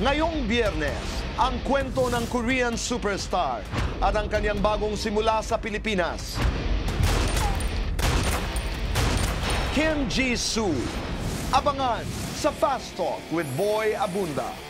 Ngayong biyernes, ang kwento ng Korean superstar at ang kanyang bagong simula sa Pilipinas. Kim Ji-soo. Abangan sa Fast Talk with Boy Abunda.